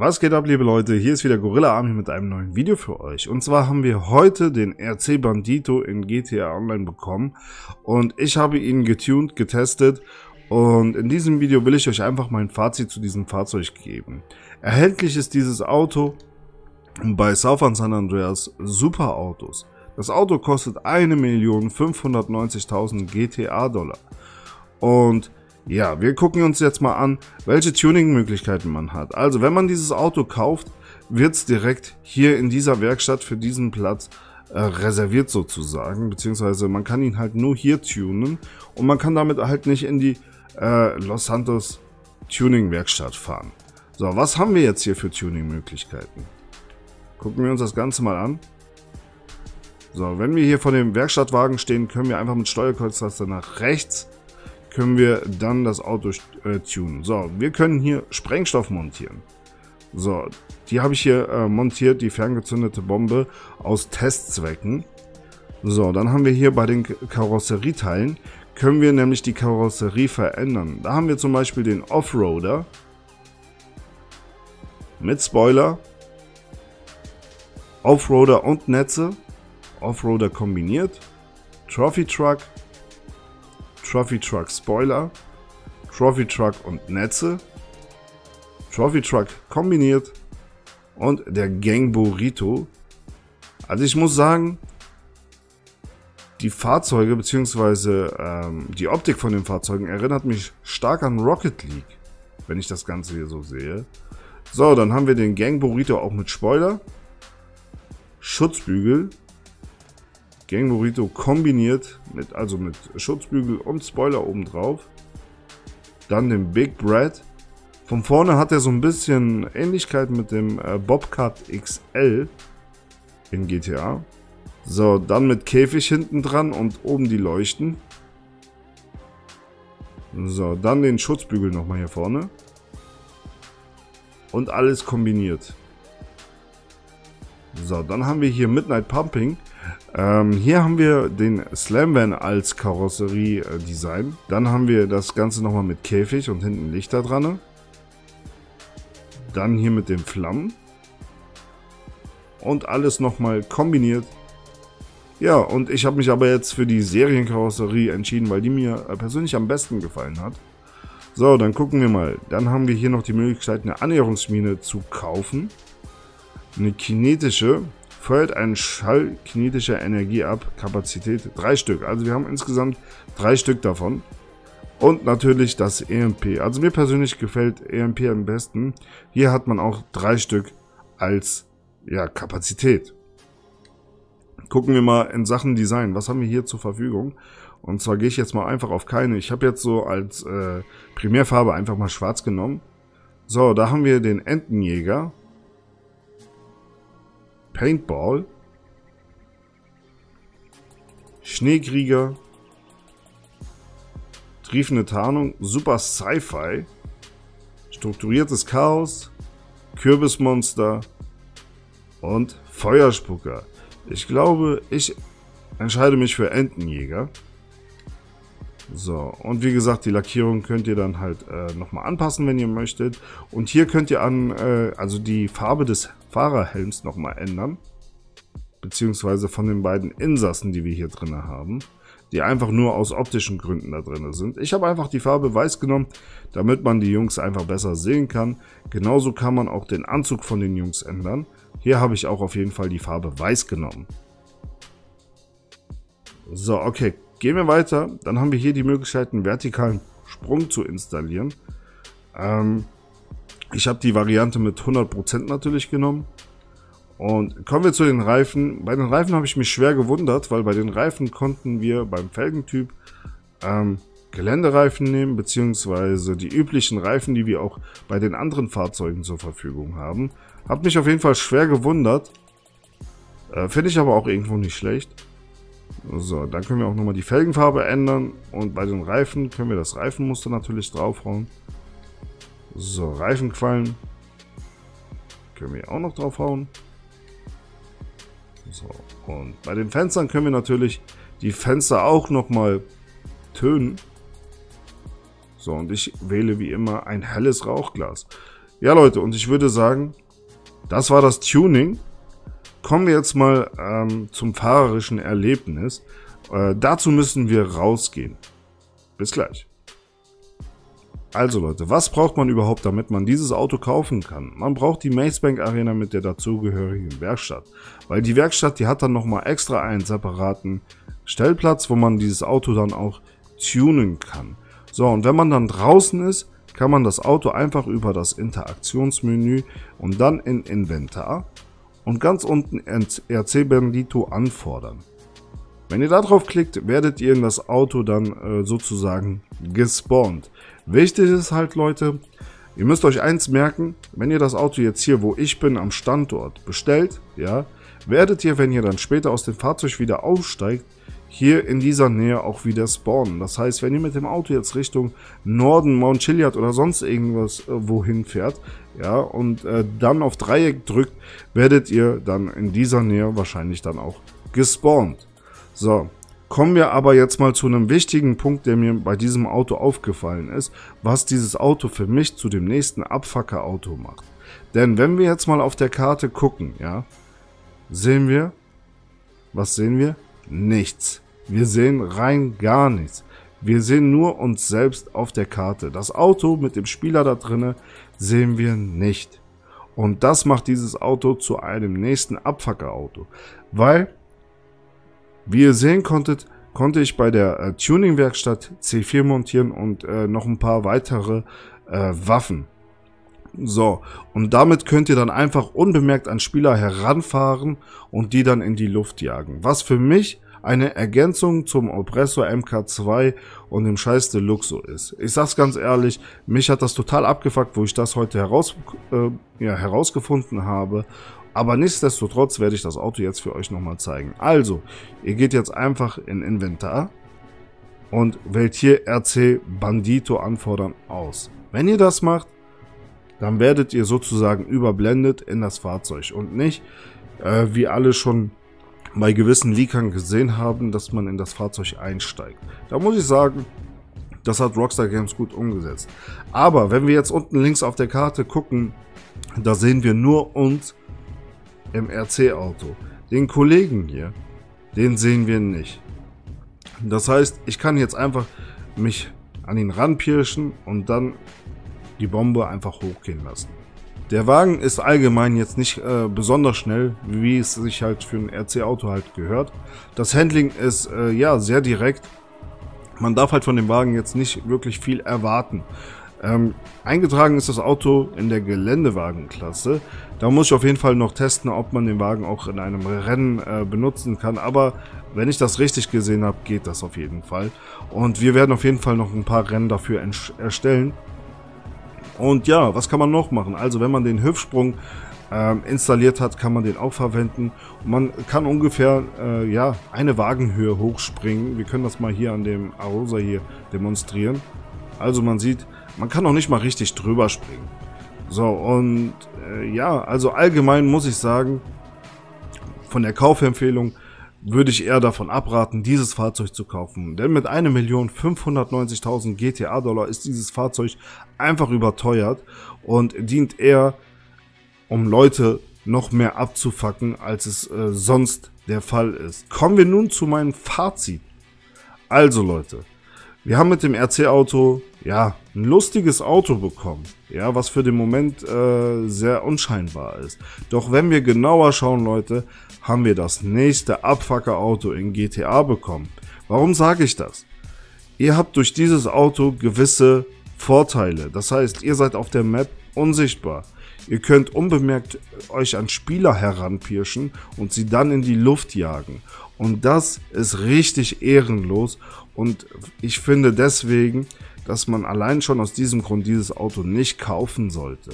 Was geht ab, liebe Leute? Hier ist wieder Gorilla Army mit einem neuen Video für euch. Und zwar haben wir heute den RC Bandito in GTA Online bekommen. Und ich habe ihn getuned, getestet. Und in diesem Video will ich euch einfach mein Fazit zu diesem Fahrzeug geben. Erhältlich ist dieses Auto bei Southern San Andreas Super Autos. Das Auto kostet 1.590.000 GTA Dollar. Und ja, wir gucken uns jetzt mal an, welche Tuning-Möglichkeiten man hat. Also, wenn man dieses Auto kauft, wird es direkt hier in dieser Werkstatt für diesen Platz äh, reserviert sozusagen, beziehungsweise man kann ihn halt nur hier tunen und man kann damit halt nicht in die äh, Los Santos Tuning-Werkstatt fahren. So, was haben wir jetzt hier für Tuning-Möglichkeiten? Gucken wir uns das Ganze mal an. So, wenn wir hier vor dem Werkstattwagen stehen, können wir einfach mit Steuerkreuztaste nach rechts können wir dann das Auto äh, tunen. So, wir können hier Sprengstoff montieren. So, die habe ich hier äh, montiert, die ferngezündete Bombe aus Testzwecken. So, dann haben wir hier bei den Karosserieteilen, können wir nämlich die Karosserie verändern. Da haben wir zum Beispiel den Offroader mit Spoiler, Offroader und Netze, Offroader kombiniert, Trophy Truck, Trophy Truck Spoiler, Trophy Truck und Netze, Trophy Truck kombiniert und der Gang Burrito. Also ich muss sagen, die Fahrzeuge bzw. Ähm, die Optik von den Fahrzeugen erinnert mich stark an Rocket League, wenn ich das Ganze hier so sehe. So, dann haben wir den Gang Burrito auch mit Spoiler, Schutzbügel, Gang Burrito kombiniert mit, also mit Schutzbügel und Spoiler obendrauf. Dann den Big Bread. Von vorne hat er so ein bisschen Ähnlichkeit mit dem äh, Bobcat XL in GTA. So, dann mit Käfig hinten dran und oben die Leuchten. So, dann den Schutzbügel nochmal hier vorne. Und alles kombiniert. So, dann haben wir hier Midnight Pumping. Ähm, hier haben wir den Slamvan als Karosserie-Design. Dann haben wir das Ganze nochmal mit Käfig und hinten Lichter dran. Dann hier mit den Flammen. Und alles nochmal kombiniert. Ja, und ich habe mich aber jetzt für die Serienkarosserie entschieden, weil die mir äh, persönlich am besten gefallen hat. So, dann gucken wir mal. Dann haben wir hier noch die Möglichkeit, eine Annäherungsmine zu kaufen. Eine kinetische feuert eine schallkinetische Energie ab, Kapazität drei Stück. Also wir haben insgesamt drei Stück davon. Und natürlich das EMP. Also mir persönlich gefällt EMP am besten. Hier hat man auch drei Stück als ja, Kapazität. Gucken wir mal in Sachen Design. Was haben wir hier zur Verfügung? Und zwar gehe ich jetzt mal einfach auf keine. Ich habe jetzt so als äh, Primärfarbe einfach mal schwarz genommen. So, da haben wir den Entenjäger. Paintball, Schneekrieger, triefende Tarnung, Super Sci-Fi, strukturiertes Chaos, Kürbismonster und Feuerspucker. Ich glaube, ich entscheide mich für Entenjäger. So, und wie gesagt, die Lackierung könnt ihr dann halt äh, nochmal anpassen, wenn ihr möchtet. Und hier könnt ihr an, äh, also die Farbe des Fahrerhelms nochmal ändern. Beziehungsweise von den beiden Insassen, die wir hier drin haben. Die einfach nur aus optischen Gründen da drin sind. Ich habe einfach die Farbe weiß genommen, damit man die Jungs einfach besser sehen kann. Genauso kann man auch den Anzug von den Jungs ändern. Hier habe ich auch auf jeden Fall die Farbe weiß genommen. So, okay. Gehen wir weiter. Dann haben wir hier die Möglichkeit, einen vertikalen Sprung zu installieren. Ähm, ich habe die Variante mit 100% natürlich genommen. Und kommen wir zu den Reifen. Bei den Reifen habe ich mich schwer gewundert, weil bei den Reifen konnten wir beim Felgentyp ähm, Geländereifen nehmen, beziehungsweise die üblichen Reifen, die wir auch bei den anderen Fahrzeugen zur Verfügung haben. Hat mich auf jeden Fall schwer gewundert. Äh, Finde ich aber auch irgendwo nicht schlecht. So, dann können wir auch nochmal die Felgenfarbe ändern. Und bei den Reifen können wir das Reifenmuster natürlich draufhauen. So, Reifenquallen können wir auch noch draufhauen. So, und bei den Fenstern können wir natürlich die Fenster auch nochmal tönen. So, und ich wähle wie immer ein helles Rauchglas. ja Leute, und ich würde sagen, das war das Tuning. Kommen wir jetzt mal ähm, zum fahrerischen Erlebnis. Äh, dazu müssen wir rausgehen. Bis gleich. Also Leute, was braucht man überhaupt, damit man dieses Auto kaufen kann? Man braucht die Macebank Arena mit der dazugehörigen Werkstatt. Weil die Werkstatt, die hat dann nochmal extra einen separaten Stellplatz, wo man dieses Auto dann auch tunen kann. So, und wenn man dann draußen ist, kann man das Auto einfach über das Interaktionsmenü und dann in Inventar und ganz unten RC Bandito anfordern. Wenn ihr darauf klickt, werdet ihr in das Auto dann äh, sozusagen gespawnt. Wichtig ist halt, Leute, ihr müsst euch eins merken, wenn ihr das Auto jetzt hier, wo ich bin, am Standort bestellt, ja, werdet ihr, wenn ihr dann später aus dem Fahrzeug wieder aussteigt, hier in dieser Nähe auch wieder spawnen. Das heißt, wenn ihr mit dem Auto jetzt Richtung Norden, Mount Chiliad oder sonst irgendwas äh, wohin fährt, ja, und äh, dann auf Dreieck drückt, werdet ihr dann in dieser Nähe wahrscheinlich dann auch gespawnt. So, Kommen wir aber jetzt mal zu einem wichtigen Punkt, der mir bei diesem Auto aufgefallen ist, was dieses Auto für mich zu dem nächsten Abfucker-Auto macht. Denn wenn wir jetzt mal auf der Karte gucken, ja, sehen wir, was sehen wir? Nichts. Wir sehen rein gar nichts. Wir sehen nur uns selbst auf der Karte. Das Auto mit dem Spieler da drinne sehen wir nicht. Und das macht dieses Auto zu einem nächsten Abfucker-Auto. Weil wie ihr sehen konntet, konnte ich bei der äh, Tuning-Werkstatt C4 montieren und äh, noch ein paar weitere äh, Waffen. So, und damit könnt ihr dann einfach unbemerkt an Spieler heranfahren und die dann in die Luft jagen. Was für mich eine Ergänzung zum Oppressor MK2 und dem Scheiß Deluxo ist. Ich sag's ganz ehrlich, mich hat das total abgefuckt, wo ich das heute heraus, äh, ja, herausgefunden habe aber nichtsdestotrotz werde ich das Auto jetzt für euch nochmal zeigen. Also, ihr geht jetzt einfach in Inventar und wählt hier RC Bandito anfordern aus. Wenn ihr das macht, dann werdet ihr sozusagen überblendet in das Fahrzeug und nicht, äh, wie alle schon bei gewissen Leakern gesehen haben, dass man in das Fahrzeug einsteigt. Da muss ich sagen, das hat Rockstar Games gut umgesetzt. Aber wenn wir jetzt unten links auf der Karte gucken, da sehen wir nur uns im RC-Auto. Den Kollegen hier, den sehen wir nicht. Das heißt, ich kann jetzt einfach mich an ihn ranpirschen und dann die Bombe einfach hochgehen lassen. Der Wagen ist allgemein jetzt nicht äh, besonders schnell, wie es sich halt für ein RC-Auto halt gehört. Das Handling ist äh, ja sehr direkt. Man darf halt von dem Wagen jetzt nicht wirklich viel erwarten. Ähm, eingetragen ist das Auto in der Geländewagenklasse. Da muss ich auf jeden Fall noch testen, ob man den Wagen auch in einem Rennen äh, benutzen kann. Aber wenn ich das richtig gesehen habe, geht das auf jeden Fall. Und wir werden auf jeden Fall noch ein paar Rennen dafür erstellen. Und ja, was kann man noch machen? Also wenn man den Hüpfsprung ähm, installiert hat, kann man den auch verwenden. Und man kann ungefähr äh, ja eine Wagenhöhe hochspringen. Wir können das mal hier an dem Arosa hier demonstrieren. Also man sieht, man kann auch nicht mal richtig drüber springen. So, und äh, ja, also allgemein muss ich sagen, von der Kaufempfehlung würde ich eher davon abraten, dieses Fahrzeug zu kaufen. Denn mit 1.590.000 GTA-Dollar ist dieses Fahrzeug einfach überteuert und dient eher, um Leute noch mehr abzufacken, als es äh, sonst der Fall ist. Kommen wir nun zu meinem Fazit. Also Leute, wir haben mit dem RC-Auto, ja, ein lustiges Auto bekommen. Ja, was für den Moment äh, sehr unscheinbar ist. Doch wenn wir genauer schauen, Leute, haben wir das nächste Abfucker-Auto in GTA bekommen. Warum sage ich das? Ihr habt durch dieses Auto gewisse Vorteile. Das heißt, ihr seid auf der Map unsichtbar. Ihr könnt unbemerkt euch an Spieler heranpirschen und sie dann in die Luft jagen. Und das ist richtig ehrenlos und ich finde deswegen, dass man allein schon aus diesem Grund dieses Auto nicht kaufen sollte.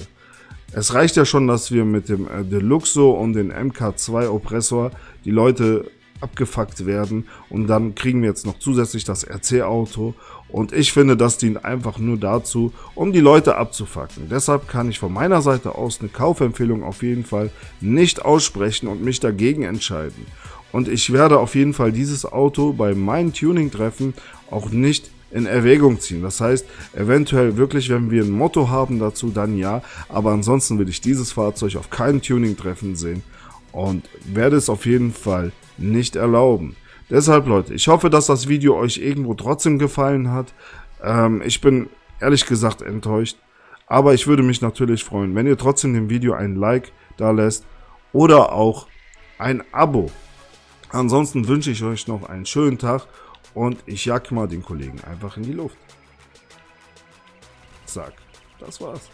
Es reicht ja schon, dass wir mit dem äh, Deluxo und dem MK2 Oppressor die Leute abgefuckt werden und dann kriegen wir jetzt noch zusätzlich das RC-Auto und ich finde, das dient einfach nur dazu, um die Leute abzufacken. Deshalb kann ich von meiner Seite aus eine Kaufempfehlung auf jeden Fall nicht aussprechen und mich dagegen entscheiden. Und ich werde auf jeden Fall dieses Auto bei meinen Tuning-Treffen auch nicht in Erwägung ziehen. Das heißt, eventuell wirklich, wenn wir ein Motto haben dazu, dann ja. Aber ansonsten will ich dieses Fahrzeug auf keinem Tuning-Treffen sehen und werde es auf jeden Fall nicht erlauben. Deshalb Leute, ich hoffe, dass das Video euch irgendwo trotzdem gefallen hat. Ähm, ich bin ehrlich gesagt enttäuscht. Aber ich würde mich natürlich freuen, wenn ihr trotzdem dem Video ein Like da lässt oder auch ein Abo. Ansonsten wünsche ich euch noch einen schönen Tag und ich jag mal den Kollegen einfach in die Luft. Zack, das war's.